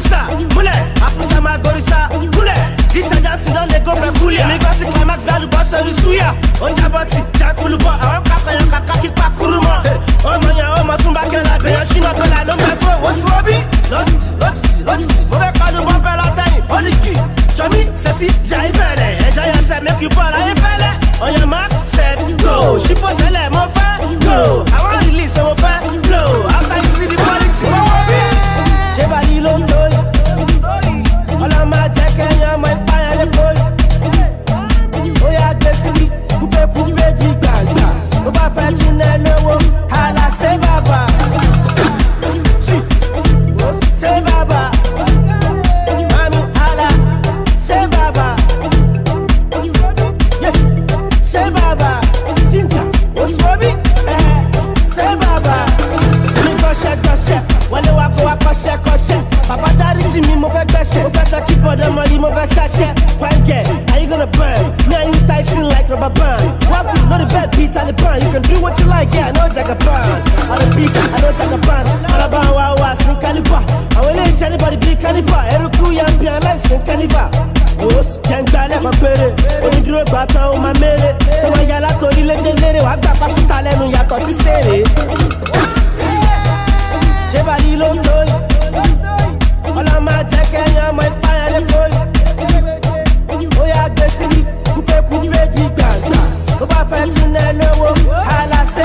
Gorissa, moulé. Après ça, ma Gorissa, moulé. Dis ça, dans le go, mais coulé. Mais mi, mo fẹ́ gbẹ́sẹ̀. Mo fẹ́ tẹ́ kí bọ̀dọ̀ mọ yìí, mo fẹ́. Fine girl, are you gonna burn? And you Tyson like rubber band. Waffle, no the bed, beat Taliban. You can do what you like, yeah, I know Jagaban. On the beat, I know Jagaban. Alaba wa wa, sin caliber. Àwọn ilé ìjẹ́ níbàdí bí caliber. Eruku yan bí aláìsàn caliber. Yóò jẹ́ ń gbalẹ̀ kan péré. Onídúró gbà tán ó máa méré. Tó máa yá látòrí lédè lérè. Wàá gbà pásítà lẹ́nu yàtọ̀ sí sèré. Ṣé bàálí ló ń tó yìí? Ọlọ́mọ jẹ́ kẹ́yìn ọmọ ìpáyà lè kó yìí. Ó yà gbé síbi kúpé kúpé gbàgbà. Tó bá fẹ́ tún ẹ lówó, àlàsé.